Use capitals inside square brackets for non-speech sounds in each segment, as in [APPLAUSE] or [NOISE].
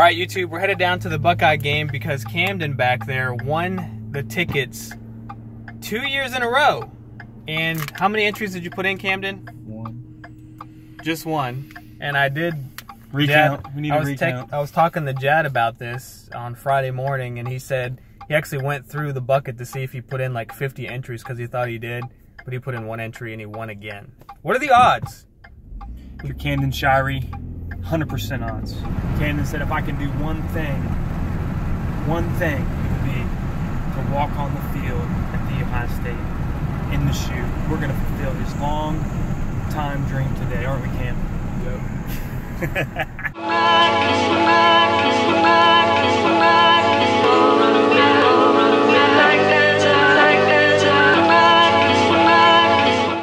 All right, YouTube, we're headed down to the Buckeye game because Camden back there won the tickets two years in a row. And how many entries did you put in, Camden? One. Just one. And I did Recount. Jad, we need I was recount. I was talking to Jad about this on Friday morning, and he said he actually went through the bucket to see if he put in like 50 entries because he thought he did, but he put in one entry and he won again. What are the odds? For Camden Shirey, 100% odds. Camden said if I can do one thing, one thing, it would be to walk on the field at the Ohio State in the shoe. We're going to fulfill his long time dream today, aren't we, Cam? [LAUGHS]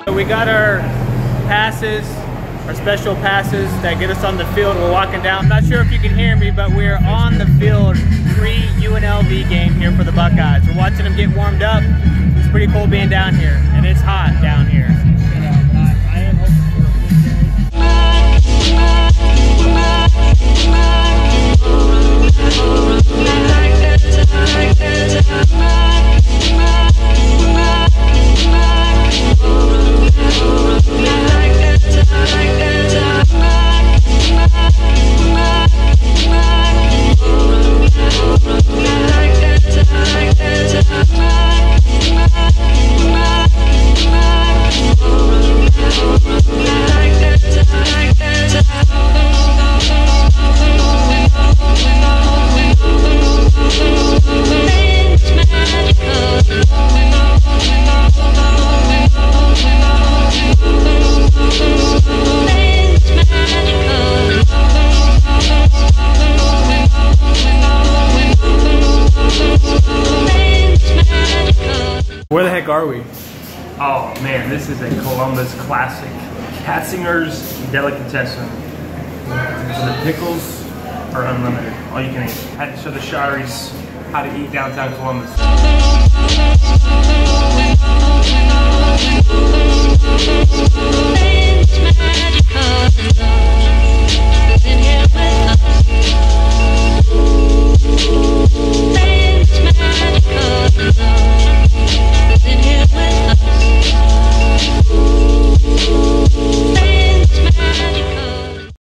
So we got our passes, our special passes that get us on the field. We're walking down. I'm not sure if you can hear me, but we're on the field pre-UNLV game here for the Buckeyes. We're watching them get warmed up. It's pretty cool being down here, and it's hot down here. Where the heck are we? Oh man, this is a Columbus classic. Katzinger's Delicatessen. So the pickles are unlimited, all you can eat. Show the Shireys how to eat downtown Columbus.